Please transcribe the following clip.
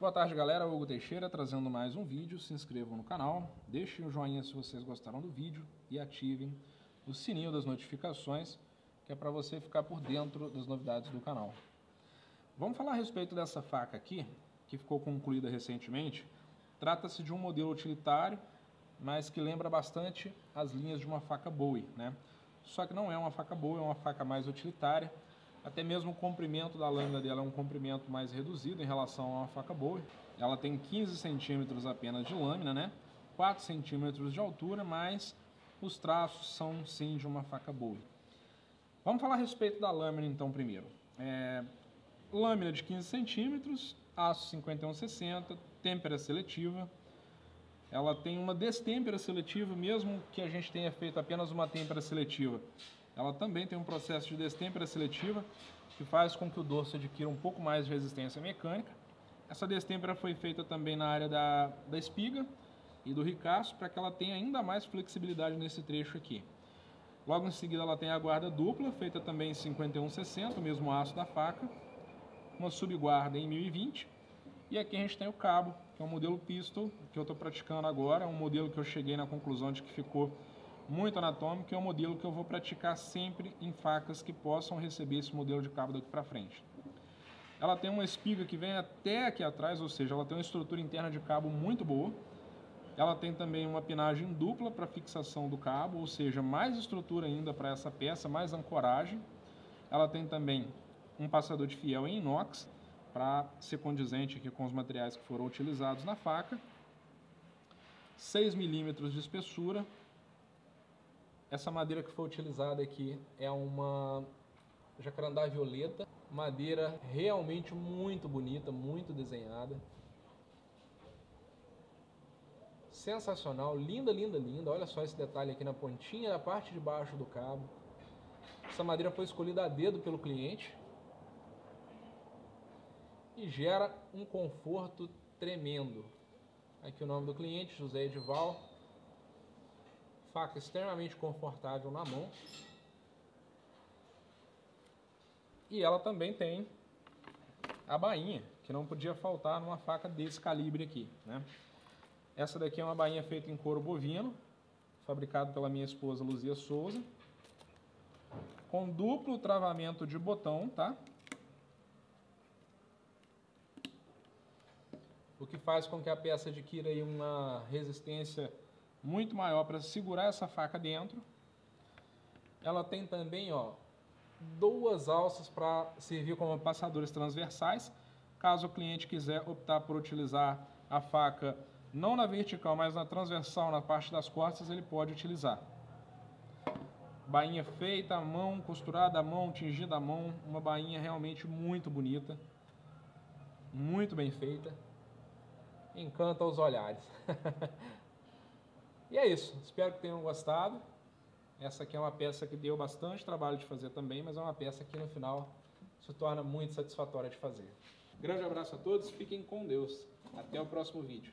Boa tarde galera, Hugo Teixeira trazendo mais um vídeo, se inscrevam no canal, deixem o joinha se vocês gostaram do vídeo e ativem o sininho das notificações, que é para você ficar por dentro das novidades do canal. Vamos falar a respeito dessa faca aqui, que ficou concluída recentemente. Trata-se de um modelo utilitário, mas que lembra bastante as linhas de uma faca Bowie, né? Só que não é uma faca Bowie, é uma faca mais utilitária, até mesmo o comprimento da lâmina dela é um comprimento mais reduzido em relação a uma faca Bowie. Ela tem 15 centímetros apenas de lâmina, né? 4 centímetros de altura, mas os traços são sim de uma faca Bowie. Vamos falar a respeito da lâmina então primeiro. É, lâmina de 15 centímetros, aço 5160, têmpera seletiva. Ela tem uma destêmpera seletiva, mesmo que a gente tenha feito apenas uma têmpera seletiva ela também tem um processo de destempera seletiva que faz com que o dorso adquira um pouco mais de resistência mecânica. Essa destempera foi feita também na área da, da espiga e do ricaço para que ela tenha ainda mais flexibilidade nesse trecho aqui. Logo em seguida ela tem a guarda dupla, feita também em 5160, o mesmo aço da faca, uma subguarda em 1020, e aqui a gente tem o cabo, que é um modelo pistol, que eu estou praticando agora, um modelo que eu cheguei na conclusão de que ficou muito anatômico, é o modelo que eu vou praticar sempre em facas que possam receber esse modelo de cabo daqui para frente. Ela tem uma espiga que vem até aqui atrás, ou seja, ela tem uma estrutura interna de cabo muito boa. Ela tem também uma pinagem dupla para fixação do cabo, ou seja, mais estrutura ainda para essa peça, mais ancoragem. Ela tem também um passador de fiel em inox para ser condizente aqui com os materiais que foram utilizados na faca. 6 milímetros de espessura, essa madeira que foi utilizada aqui é uma jacarandá violeta, madeira realmente muito bonita, muito desenhada. Sensacional, linda, linda, linda. Olha só esse detalhe aqui na pontinha, na parte de baixo do cabo. Essa madeira foi escolhida a dedo pelo cliente e gera um conforto tremendo. Aqui o nome do cliente, José Edival faca extremamente confortável na mão. E ela também tem a bainha, que não podia faltar numa faca desse calibre aqui. Né? Essa daqui é uma bainha feita em couro bovino, fabricado pela minha esposa Luzia Souza, com duplo travamento de botão, tá? O que faz com que a peça adquira uma resistência muito maior para segurar essa faca dentro. Ela tem também ó, duas alças para servir como passadores transversais. Caso o cliente quiser optar por utilizar a faca não na vertical, mas na transversal, na parte das costas, ele pode utilizar. Bainha feita à mão, costurada à mão, tingida à mão, uma bainha realmente muito bonita, muito bem feita, encanta os olhares. E é isso, espero que tenham gostado. Essa aqui é uma peça que deu bastante trabalho de fazer também, mas é uma peça que no final se torna muito satisfatória de fazer. Grande abraço a todos, fiquem com Deus. Até o próximo vídeo.